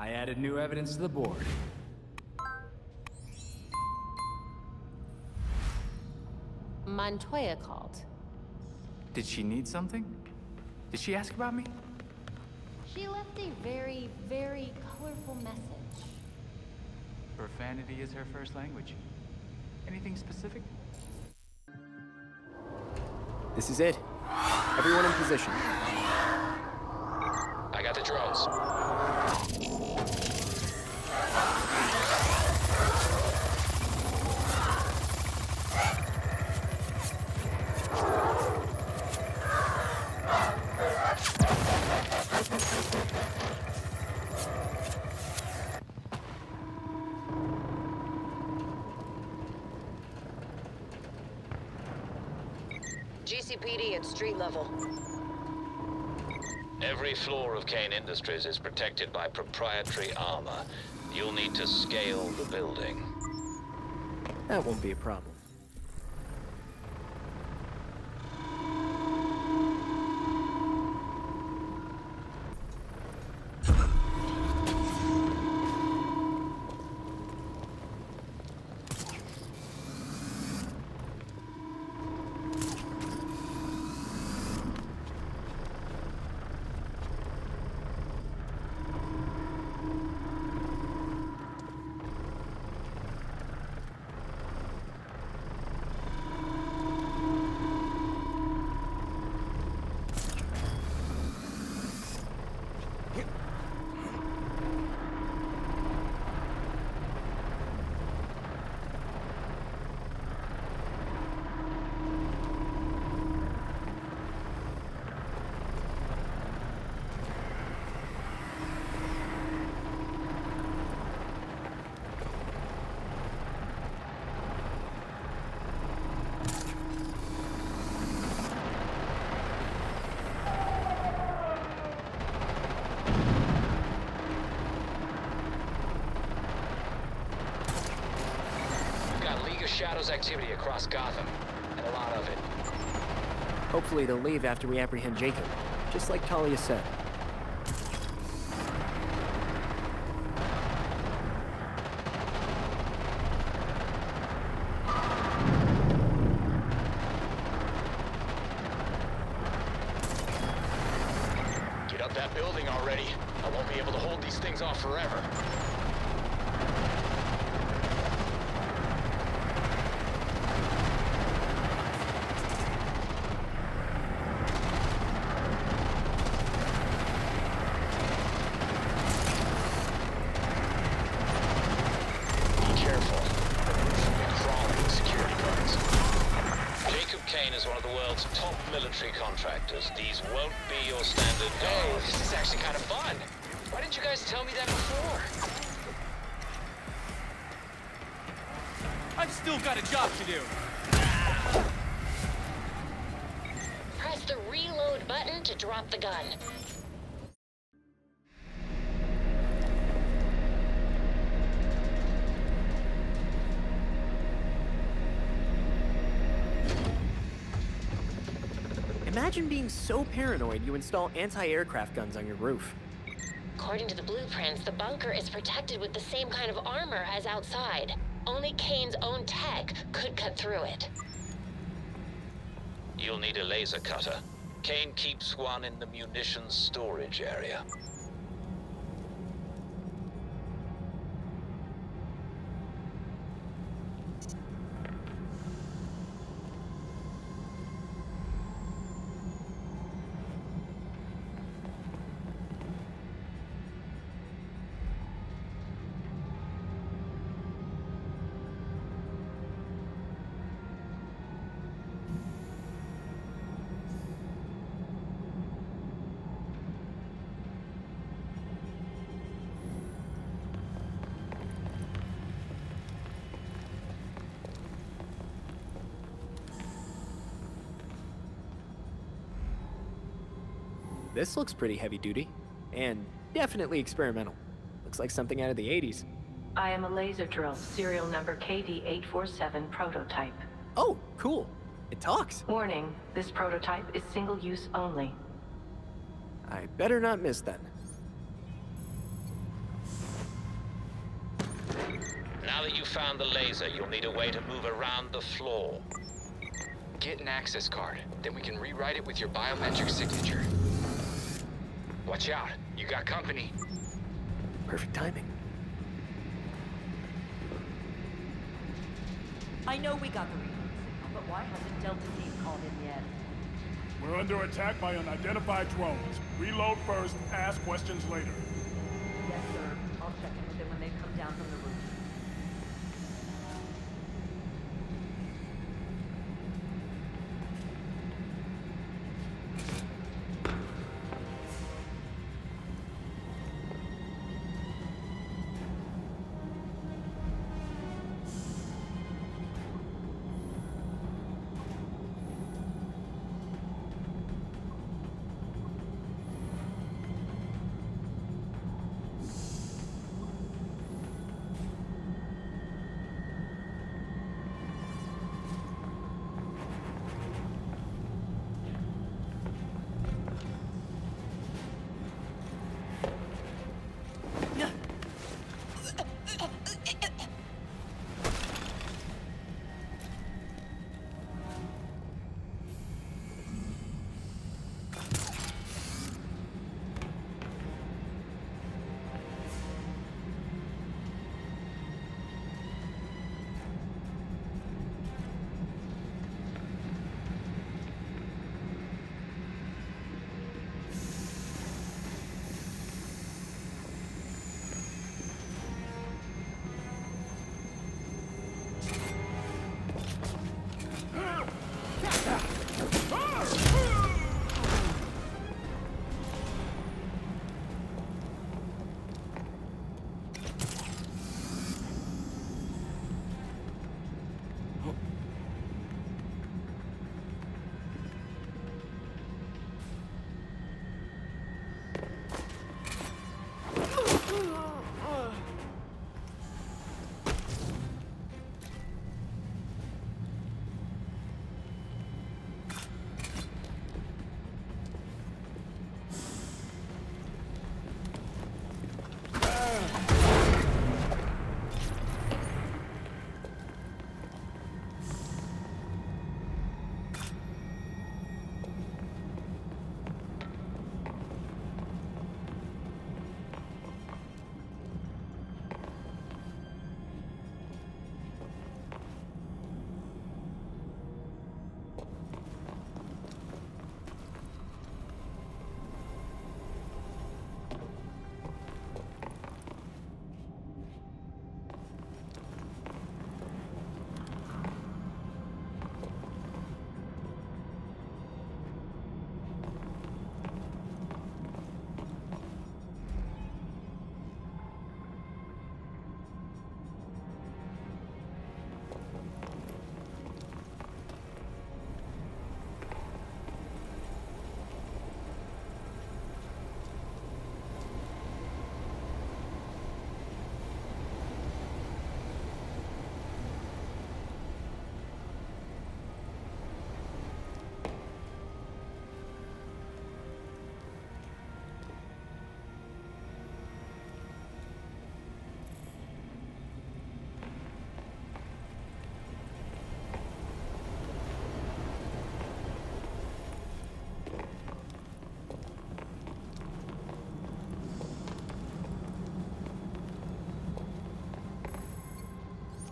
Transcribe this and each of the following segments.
I added new evidence to the board. Montoya called. Did she need something? Did she ask about me? She left a very, very colorful message. Profanity is her first language. Anything specific? This is it. Everyone in position. I got the drones. Every floor of Kane Industries is protected by proprietary armor. You'll need to scale the building. That won't be a problem. We've got League of Shadows activity across Gotham, and a lot of it. Hopefully they'll leave after we apprehend Jacob, just like Talia said. Get up that building already. I won't be able to hold these things off forever. Be careful. They're crawling with security guards. Jacob Kane is one of the world's top military contractors. These won't be your standard Hey, oh, this is actually kind of fun. Why didn't you guys tell me that before? I've still got a job to do. Press the reload button to drop the gun. Imagine being so paranoid you install anti-aircraft guns on your roof. According to the blueprints, the bunker is protected with the same kind of armor as outside. Only Kane's own tech could cut through it. You'll need a laser cutter. Kane keeps one in the munitions storage area. This looks pretty heavy duty. And definitely experimental. Looks like something out of the 80s. I am a laser drill, serial number KD-847 prototype. Oh, cool. It talks. Warning, this prototype is single-use only. I better not miss then. Now that you've found the laser, you'll need a way to move around the floor. Get an access card, then we can rewrite it with your biometric signature. Watch out, you got company. Perfect timing. I know we got the remote signal, but why hasn't Delta Team called in yet? We're under attack by unidentified drones. Reload first, ask questions later.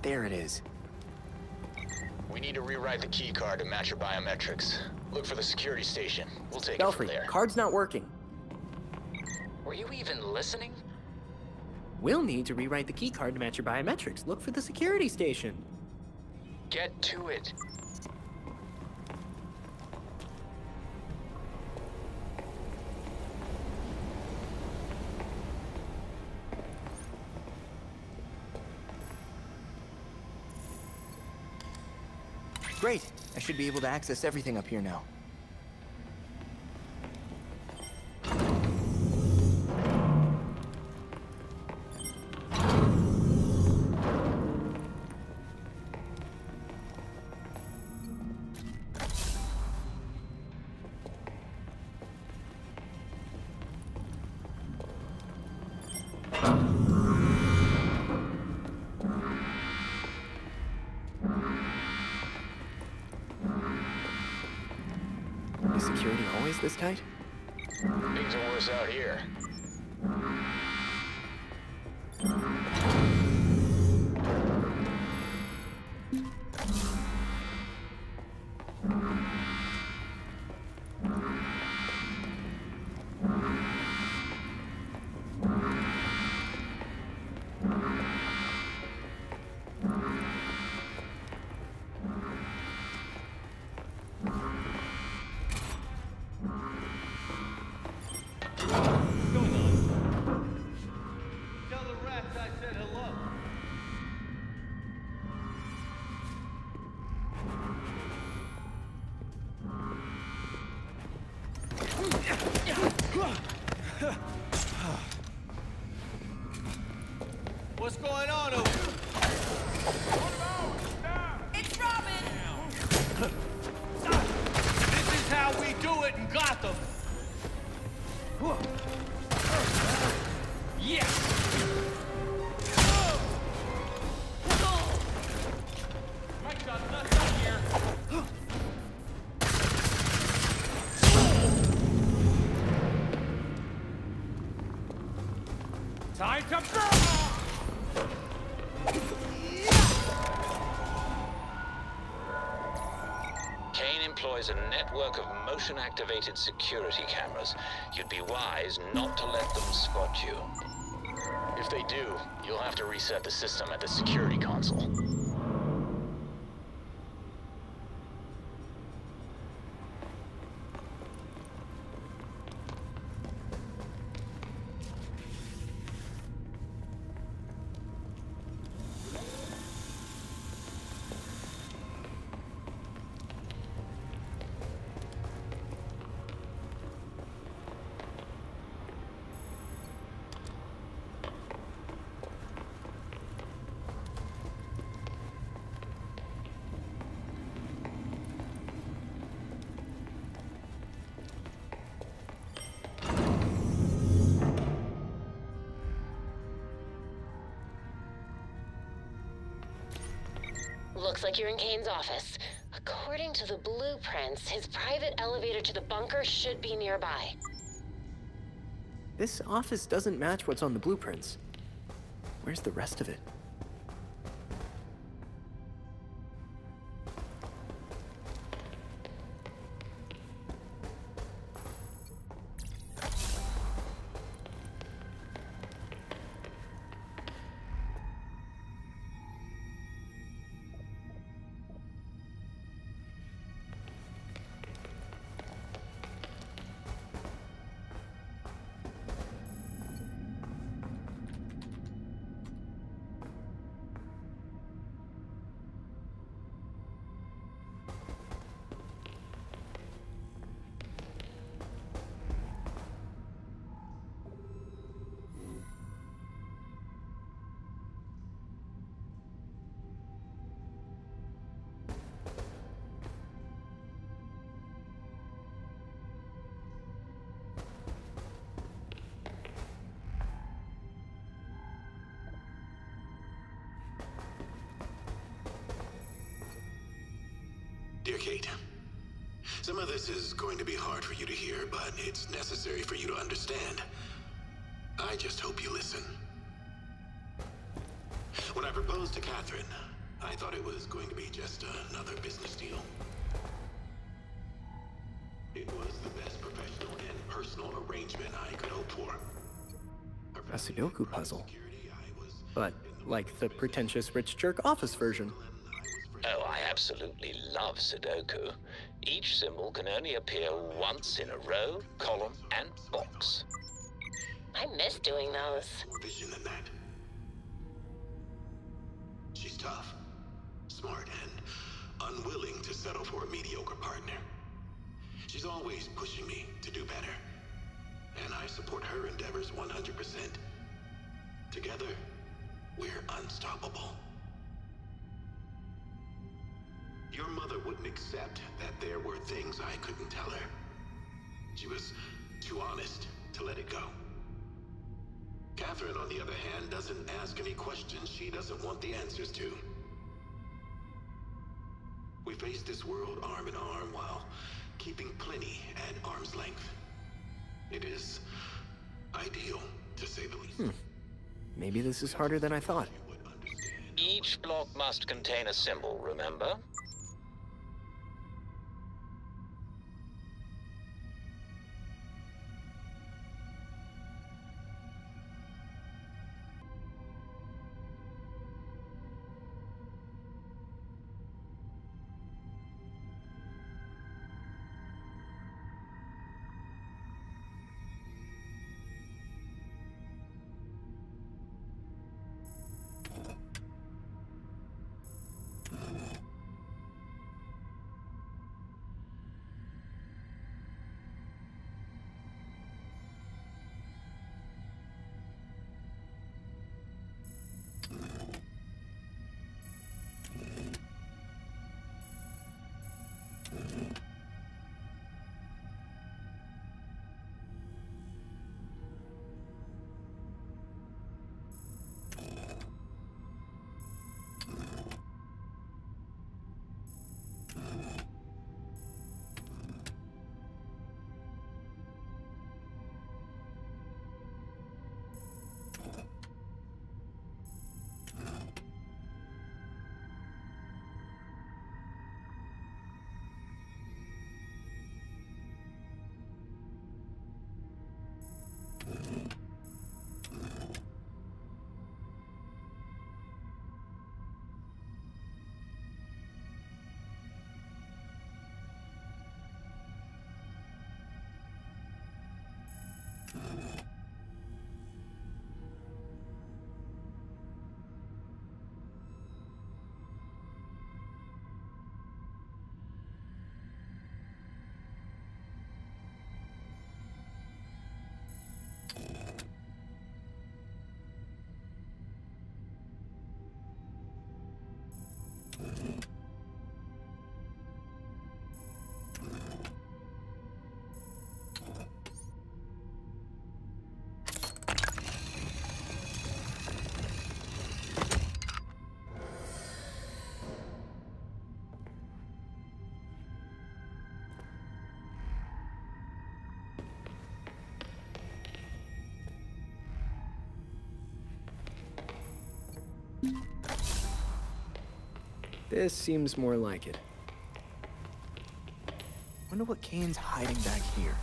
There it is. We need to rewrite the key card to match your biometrics. Look for the security station. We'll take it from there. card's not working. Were you even listening? We'll need to rewrite the key card to match your biometrics. Look for the security station. Get to it. I should be able to access everything up here now. This tight? Network of motion-activated security cameras. You'd be wise not to let them spot you. If they do, you'll have to reset the system at the security console. Like you're in Kane's office. According to the blueprints, his private elevator to the bunker should be nearby. This office doesn't match what's on the blueprints. Where's the rest of it? Dear Kate, some of this is going to be hard for you to hear, but it's necessary for you to understand. I just hope you listen. When I proposed to Catherine, I thought it was going to be just another business deal. It was the best professional and personal arrangement I could hope for. A Sudoku puzzle. But like the pretentious rich jerk office version. I absolutely love Sudoku. Each symbol can only appear once in a row, column, and box. I miss doing those. More vision than that. She's tough, smart, and unwilling to settle for a mediocre partner. She's always pushing me to do better. And I support her endeavors 100%. Together, we're unstoppable. Your mother wouldn't accept that there were things I couldn't tell her. She was too honest to let it go. Catherine, on the other hand, doesn't ask any questions she doesn't want the answers to. We face this world arm in arm while keeping plenty at arm's length. It is ideal, to say the least. Hmm. Maybe this is harder than I thought. Each block must contain a symbol, remember? This seems more like it. Wonder what Kane's hiding back here.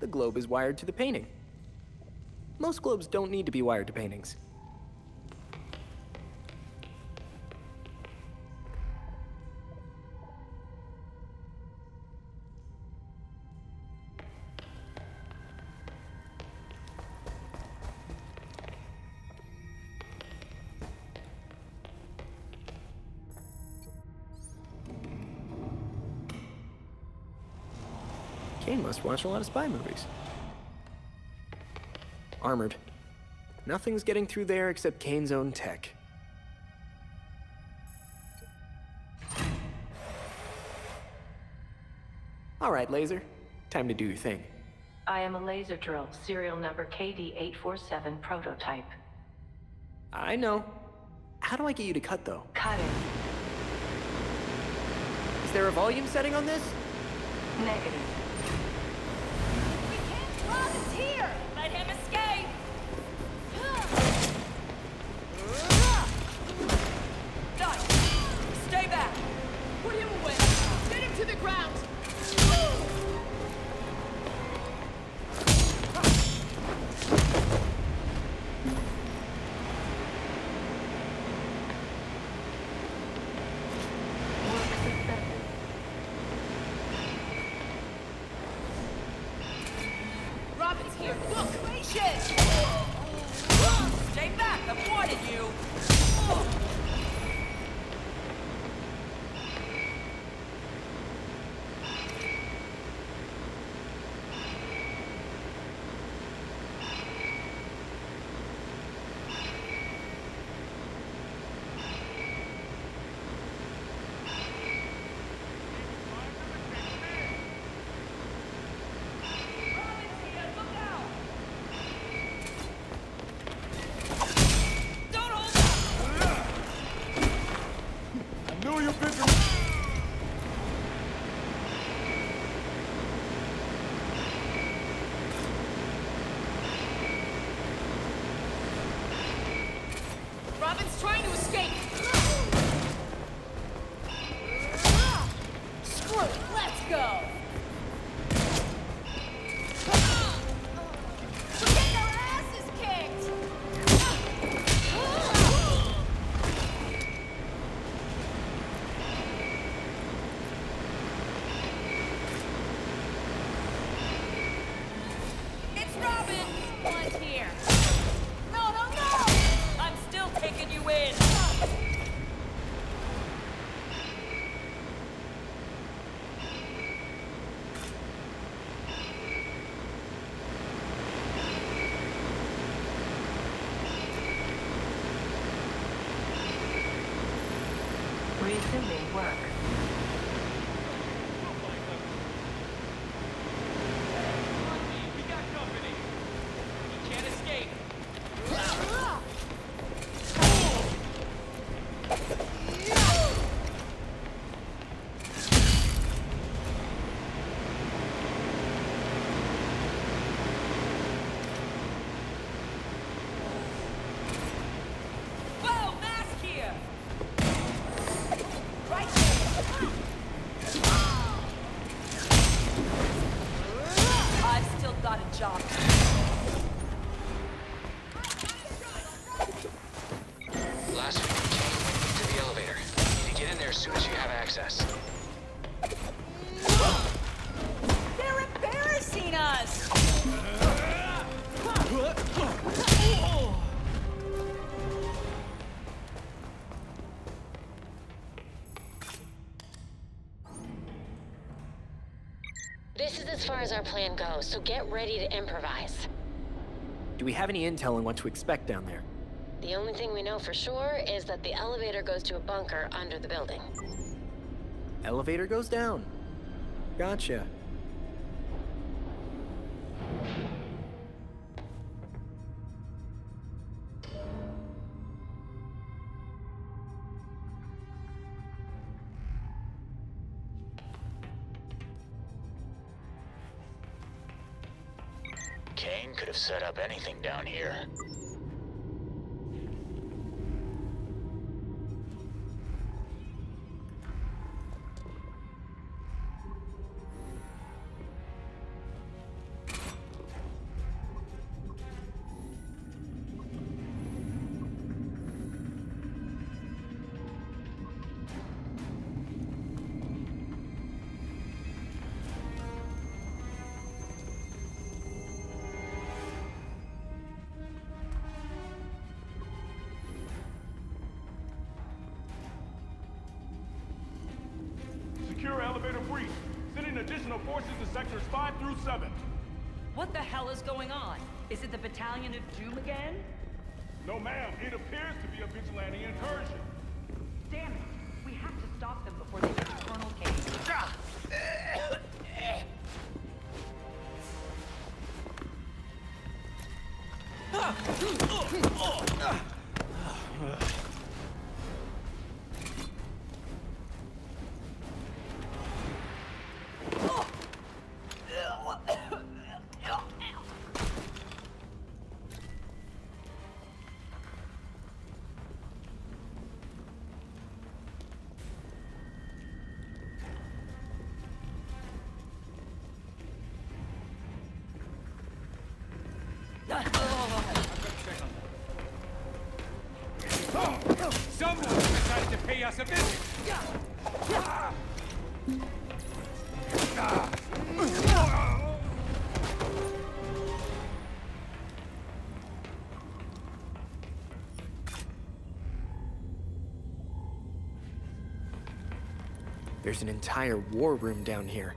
The globe is wired to the painting. Most globes don't need to be wired to paintings. Must watch a lot of spy movies. Armored. Nothing's getting through there except Kane's own tech. All right, Laser. Time to do your thing. I am a laser drill, serial number KD847 prototype. I know. How do I get you to cut, though? Cutting. Is there a volume setting on this? Negative. Robin's here! Let him escape! Dutch! Stay back! Put him away! Get him to the ground! open. As our plan goes, so get ready to improvise. Do we have any intel on what to expect down there? The only thing we know for sure is that the elevator goes to a bunker under the building. Elevator goes down. Gotcha. Set up anything down here. Someone decided to pay us a visit. There's an entire war room down here.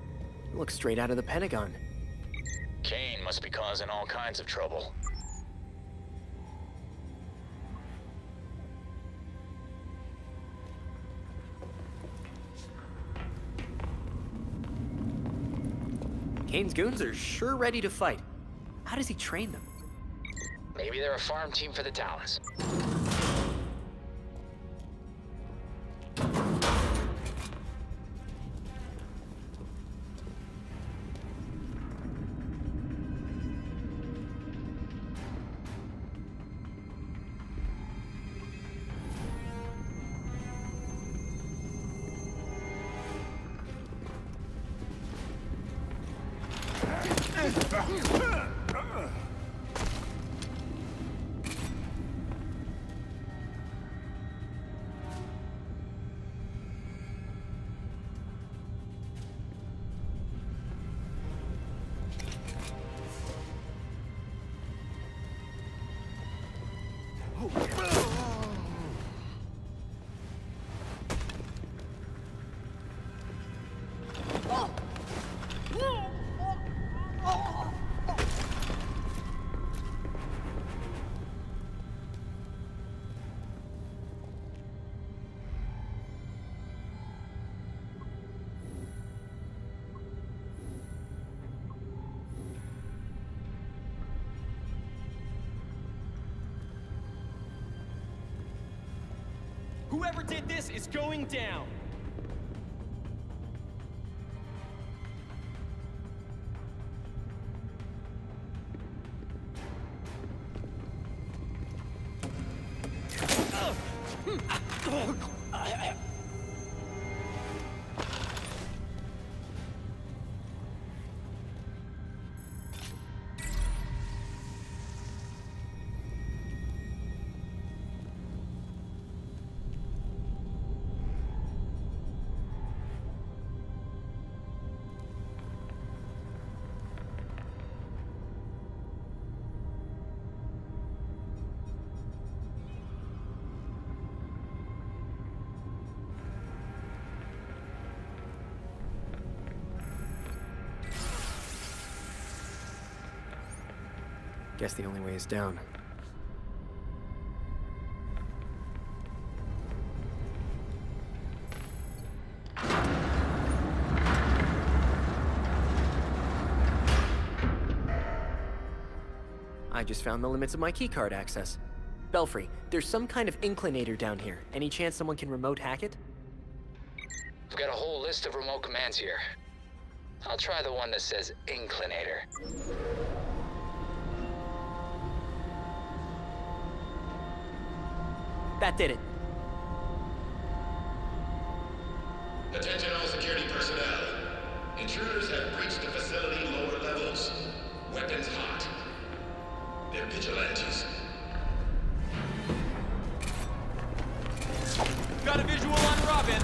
It looks straight out of the Pentagon. Must be causing all kinds of trouble. Kane's goons are sure ready to fight. How does he train them? Maybe they're a farm team for the Talons. Whoever did this is going down. Guess the only way is down. I just found the limits of my keycard access. Belfry, there's some kind of inclinator down here. Any chance someone can remote hack it? We've got a whole list of remote commands here. I'll try the one that says inclinator. That did it. Attention all security personnel. Intruders have breached the facility lower levels. Weapons hot. They're vigilantes. Got a visual on Robin.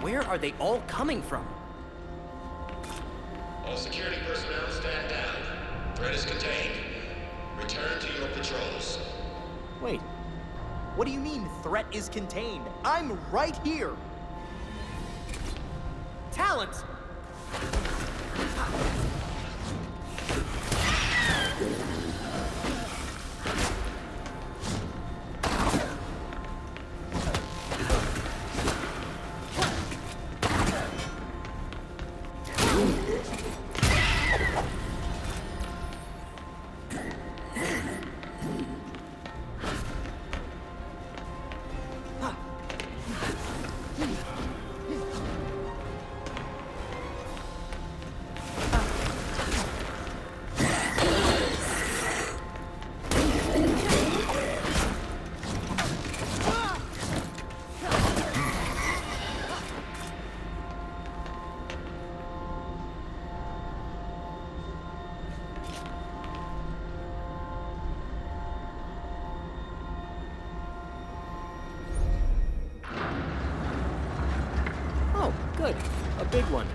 Where are they all coming from? All security personnel stand down. Threat is contained. Return to your patrols. Wait. What do you mean, threat is contained? I'm right here! Talent! Good. A big one.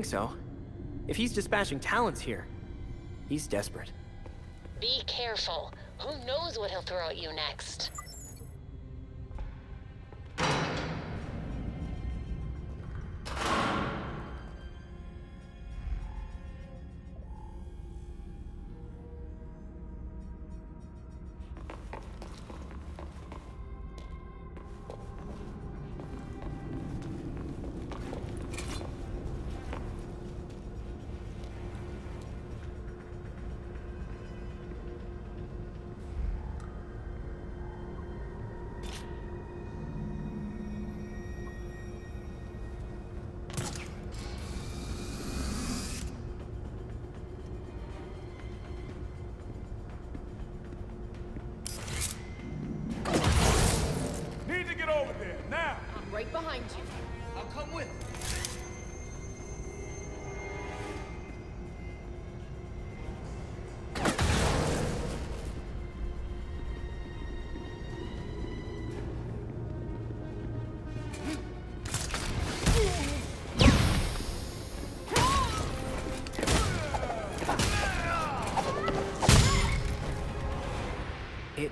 Think so. If he's dispatching Talons here, he's desperate. Be careful. Who knows what he'll throw at you next?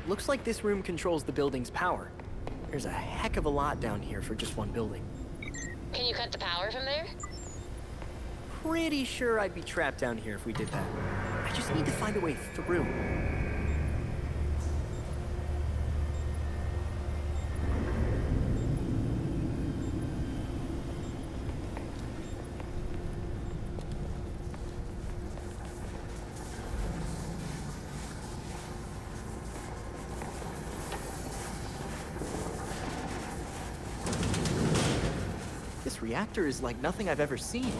Looks like this room controls the building's power. There's a heck of a lot down here for just one building. Can you cut the power from there? Pretty sure I'd be trapped down here if we did that. I just need to find a way through. This reactor is like nothing I've ever seen.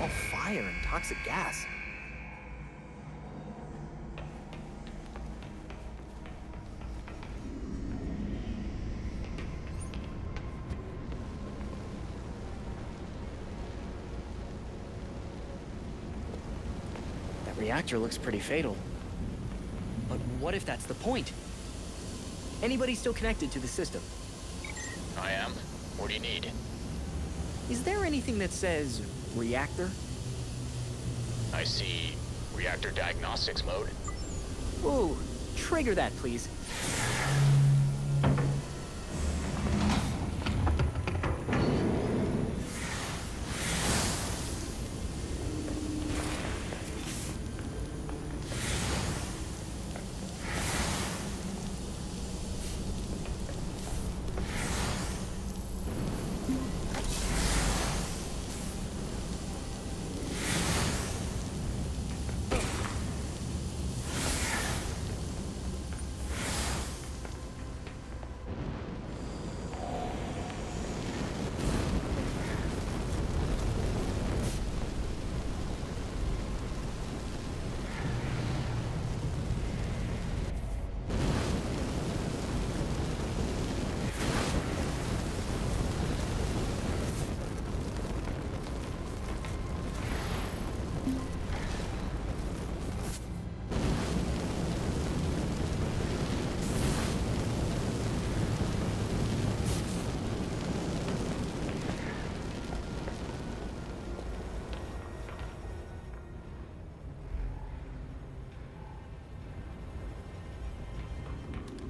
All fire and toxic gas. That reactor looks pretty fatal. But what if that's the point? Anybody still connected to the system? I am. What do you need? Is there anything that says reactor? I see reactor diagnostics mode. Ooh, trigger that, please.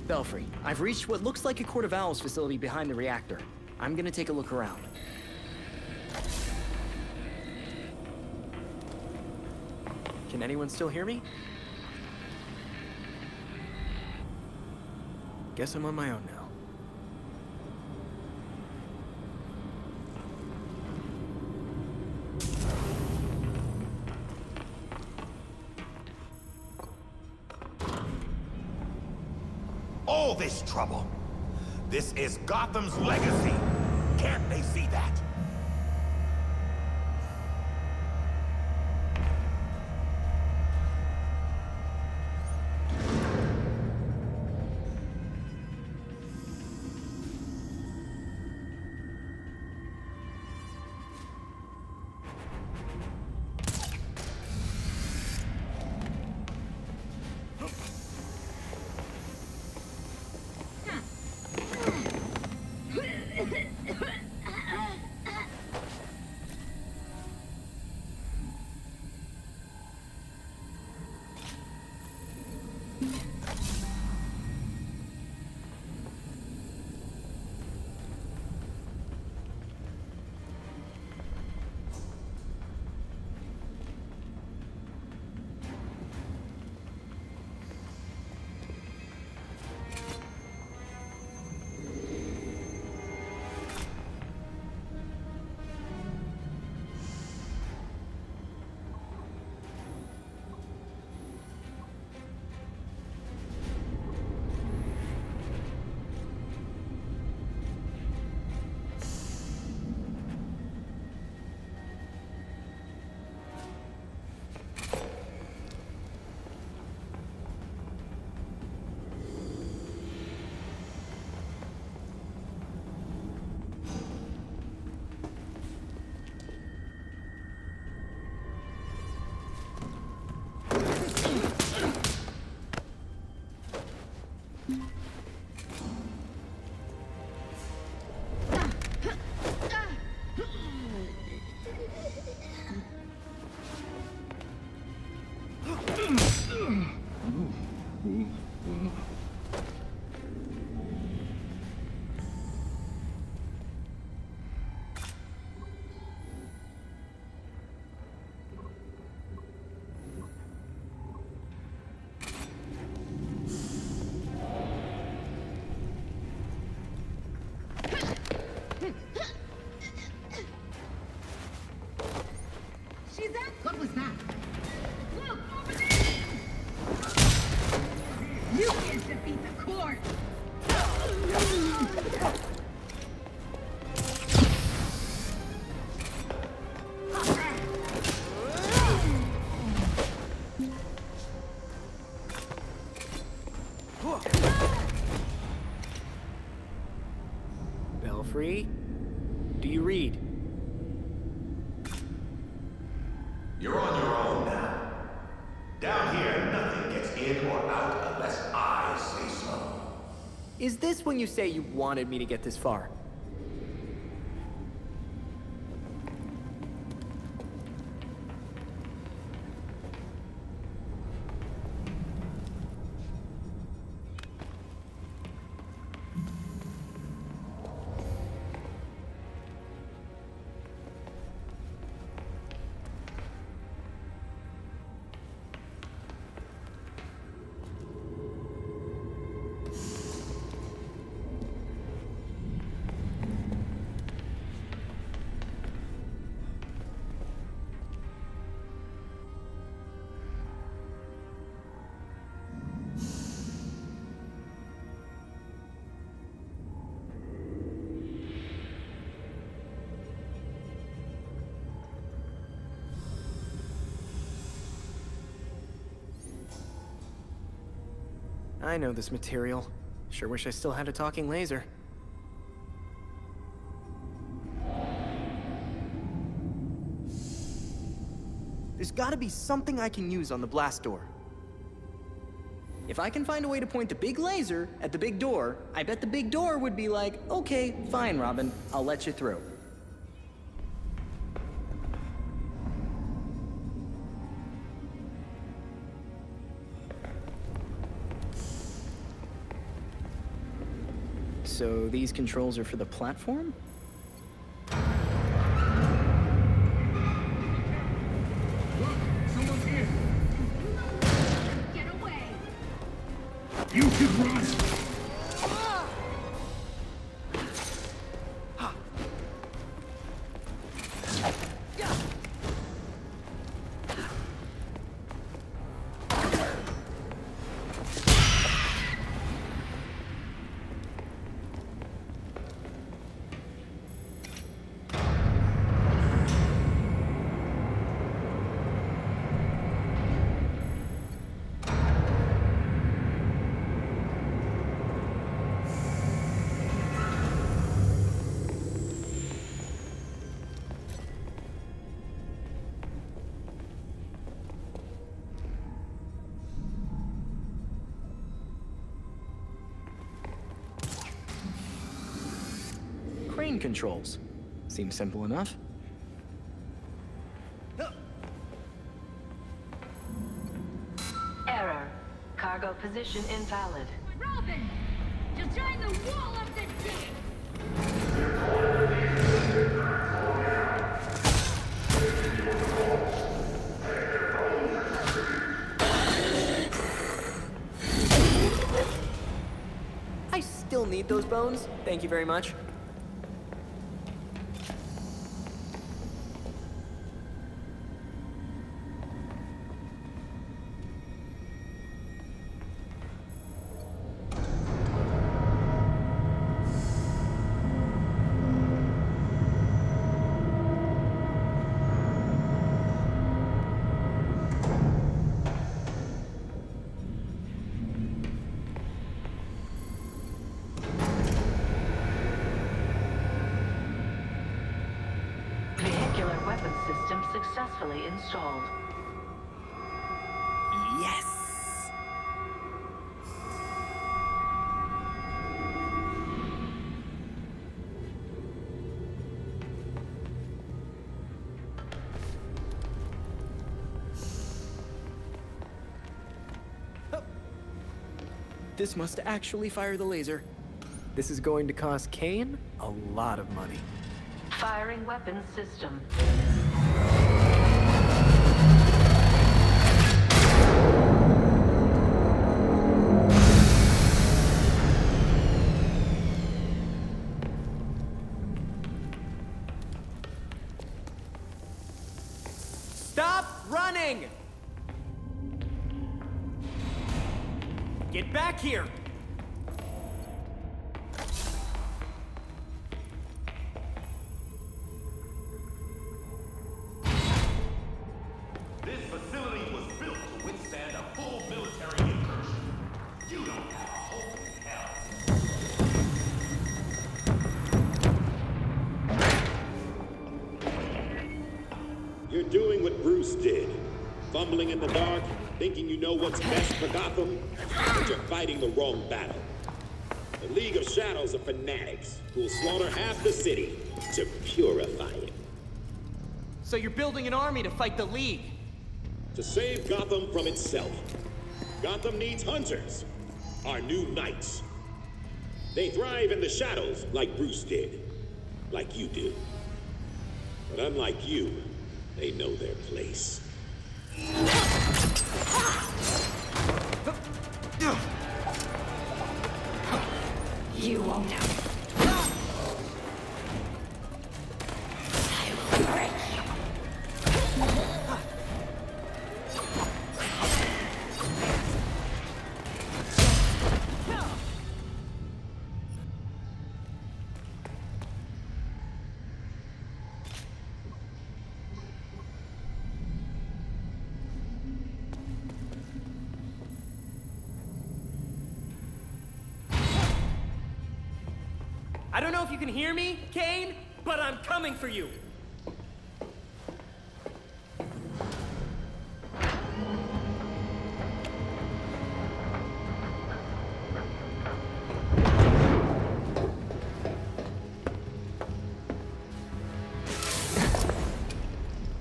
Belfry, I've reached what looks like a Court of Owls facility behind the reactor. I'm gonna take a look around. Can anyone still hear me? Guess I'm on my own now. This is Gotham's legacy. Can't they see that? Is this when you say you wanted me to get this far? I know this material. Sure wish I still had a talking laser. There's gotta be something I can use on the blast door. If I can find a way to point the big laser at the big door, I bet the big door would be like, okay, fine, Robin, I'll let you through. So these controls are for the platform? Crane controls. Seems simple enough. Error. Cargo position invalid. Robin! Design the wall of the dead! I still need those bones. Thank you very much. This must actually fire the laser. This is going to cost Kane a lot of money. Firing weapon system. Stop running! Get back here! This facility was built to withstand a full military incursion. You don't have a hell. You're doing what Bruce did. Fumbling in the dark, thinking you know what's best for Gotham, you're fighting the wrong battle. The League of Shadows are fanatics who will slaughter half the city to purify it. So you're building an army to fight the League? To save Gotham from itself. Gotham needs hunters, our new knights. They thrive in the shadows like Bruce did, like you do. But unlike you, they know their place. You won't you can hear me, Kane, but I'm coming for you.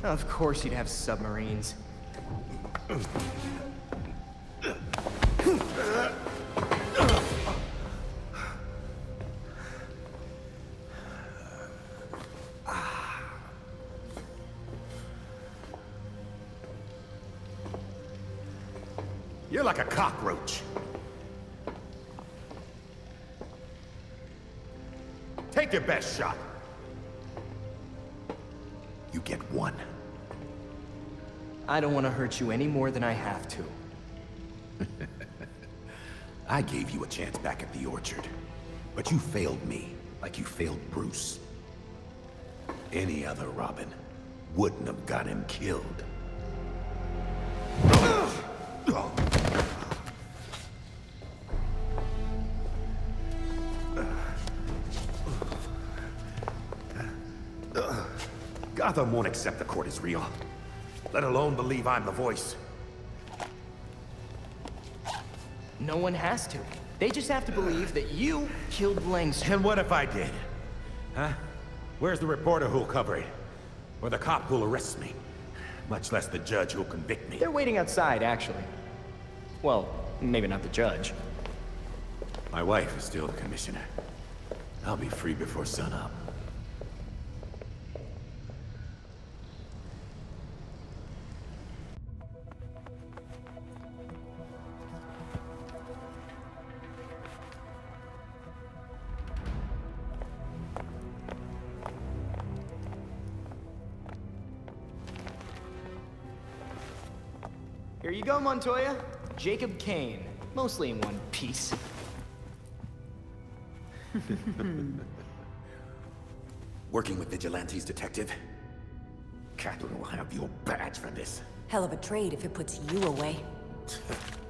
Of course you'd have submarines. Best shot. You get one. I don't want to hurt you any more than I have to. I gave you a chance back at the Orchard, but you failed me, like you failed Bruce. Any other Robin wouldn't have got him killed. Gotham won't accept the court is real, let alone believe I'm the voice. No one has to. They just have to believe that you killed Langstrom. And what if I did? Huh? Where's the reporter who'll cover it? Or the cop who'll arrest me? Much less the judge who'll convict me. They're waiting outside, actually. Well, maybe not the judge. My wife is still the commissioner. I'll be free before sunup. Here you go, Montoya. Jacob Kane. Mostly in one piece. Working with vigilantes, detective. Catherine will have your badge for this. Hell of a trade if it puts you away.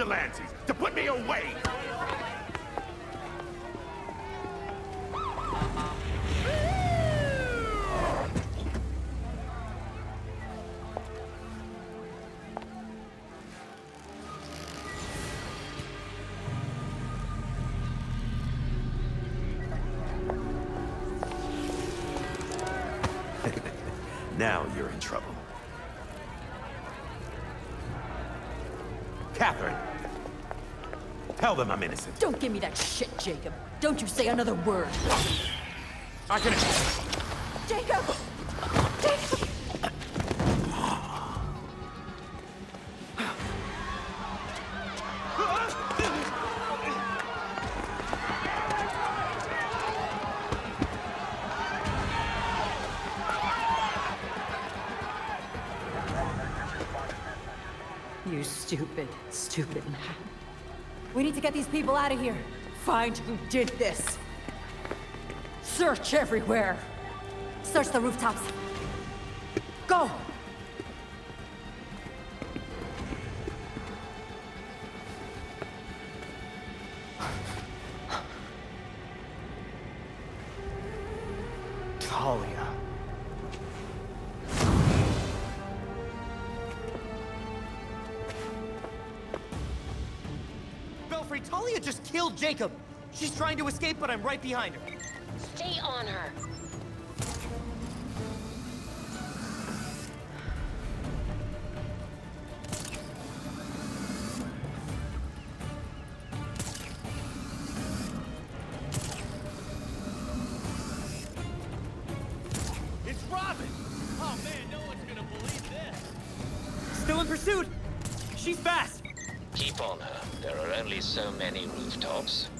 vigilantes to put me away! now you're in trouble. Tell them I'm innocent. Don't give me that shit, Jacob. Don't you say another word. I can... Jacob! Jacob! You stupid, stupid man. To get these people out of here. Find who did this. Search everywhere. Search the rooftops. Jacob! She's trying to escape, but I'm right behind her. Rooftops.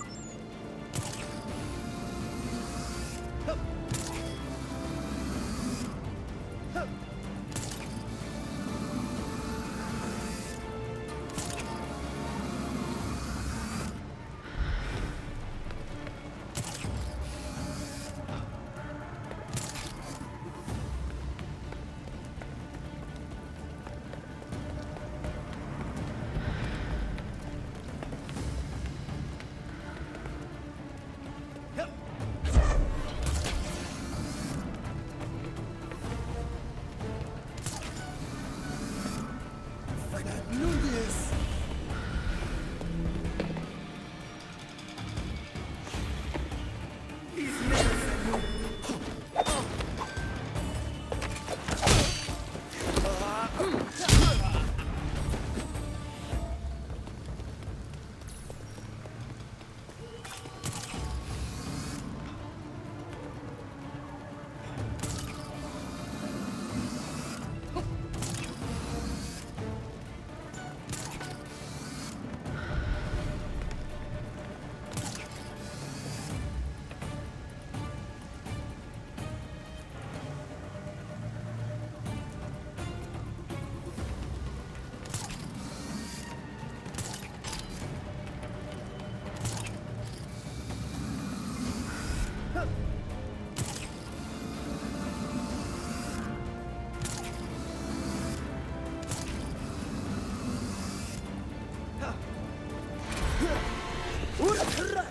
Ура!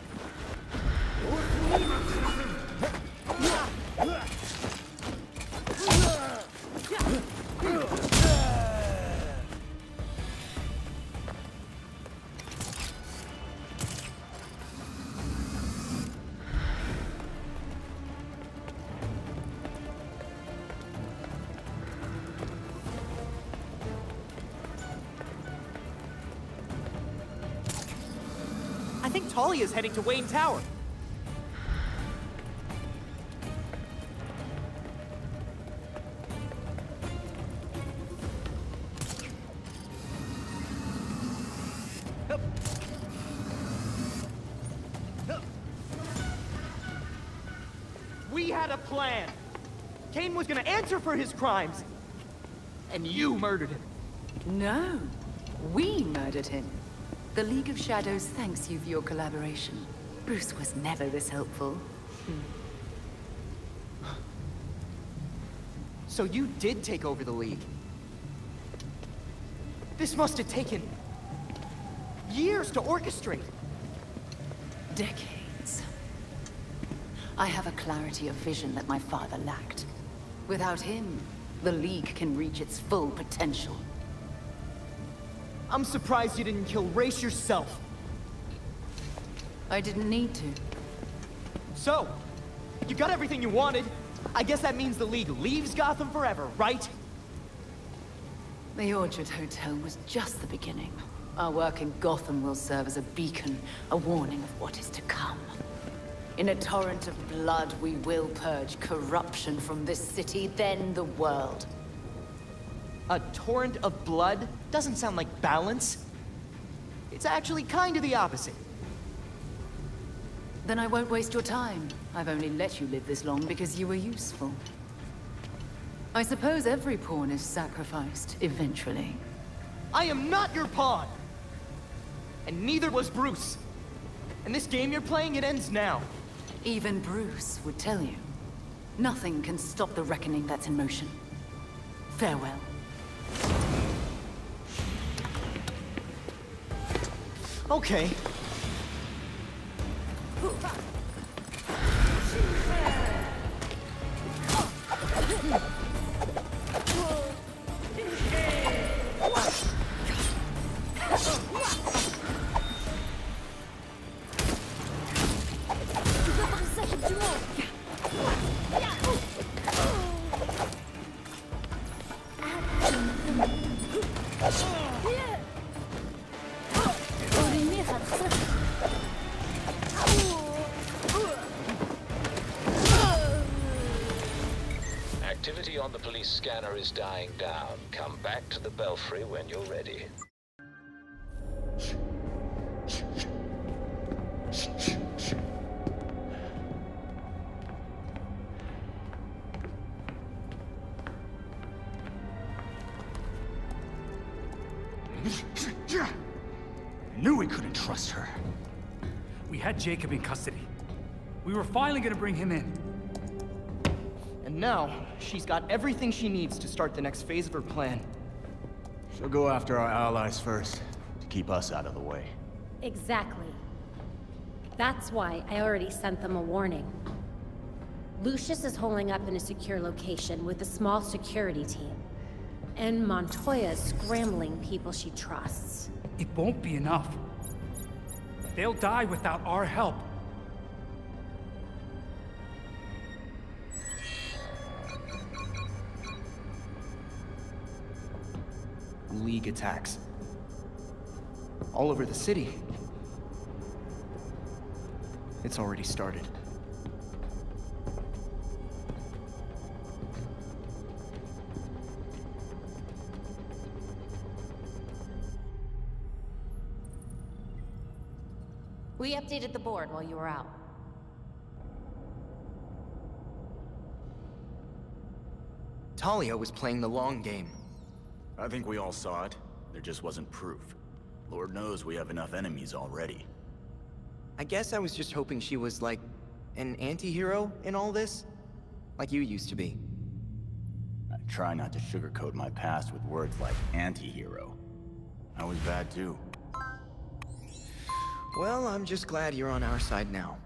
I think Talia's heading to Wayne Tower. We had a plan. Kane was gonna answer for his crimes. And you murdered him. No. We murdered him. The League of Shadows thanks you for your collaboration. Bruce was never this helpful. Hmm. So you did take over the League. This must have taken... years to orchestrate. Decades. I have a clarity of vision that my father lacked. Without him, the League can reach its full potential. I'm surprised you didn't kill Ra's yourself. I didn't need to. So, you got everything you wanted. I guess that means the League leaves Gotham forever, right? The Orchard Hotel was just the beginning. Our work in Gotham will serve as a beacon, a warning of what is to come. In a torrent of blood, we will purge corruption from this city, then the world. A torrent of blood doesn't sound like balance. It's actually kind of the opposite. Then I won't waste your time. I've only let you live this long because you were useful. I suppose every pawn is sacrificed, eventually. I am not your pawn! And neither was Bruce. And this game you're playing, it ends now. Even Bruce would tell you. Nothing can stop the reckoning that's in motion. Farewell. Okay. Jacob in custody. We were finally gonna bring him in. And now, she's got everything she needs to start the next phase of her plan. She'll go after our allies first, to keep us out of the way. Exactly. That's why I already sent them a warning. Lucius is holding up in a secure location with a small security team. And Montoya is scrambling people she trusts. It won't be enough. They'll die without our help. League attacks. All over the city. It's already started. We updated the board while you were out. Talia was playing the long game. I think we all saw it. There just wasn't proof. Lord knows we have enough enemies already. I guess I was just hoping she was, like, an anti-hero in all this? Like you used to be. I try not to sugarcoat my past with words like anti-hero. I was bad too. Well, I'm just glad you're on our side now.